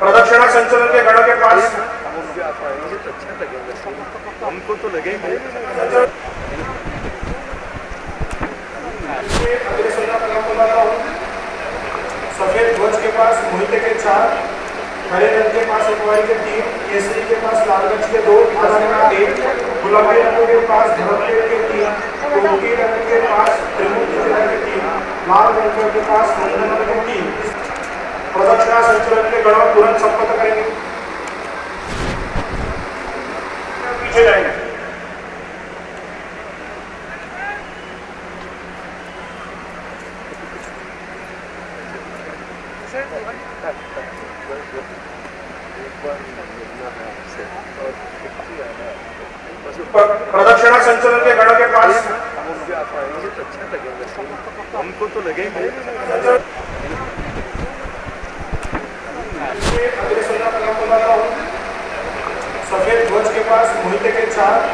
प्रदक्षिणा संचलन के गणों के पास। अच्छा लगेगा हमको तो लगेगा हूँ। सफ़ेद ध्वज के पास मोहिते के चार हरे रंग के पास अखबारी के तीन केसरी के पास लाल रंग के दो हरा का एक गुलाबी रंगों के पास धर्मदेव के तीन कोकी रंग के पास त्रिमूर्ति के तीन लाल के पास नंदन के तीन प्रदक्षिणा संचलन के गणों तुरंत संपन्न करेंगे। पीछे जाएँगे। प्रदक्षिणा संचलन के गणों के पास मुझे आप आएँगे तो अच्छा लगेगा हमको तो हूँ सफ़ेद ध्वज के पास, मोहिते के चार,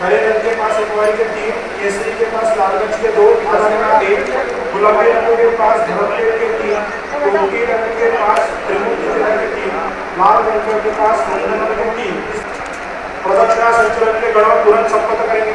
हरे रंग के पास अखबारी के तीन, केसरी के पास लाल रंग के दो एक, गुलाबी रंग के पास धर्मदेव के तीन कोकी रंग के पास त्रिमूर्ति के तीन, लाल रंग के पास के तीन। प्रदक्षिणा संचलन के गणों तुरंत संपन्न करेंगे।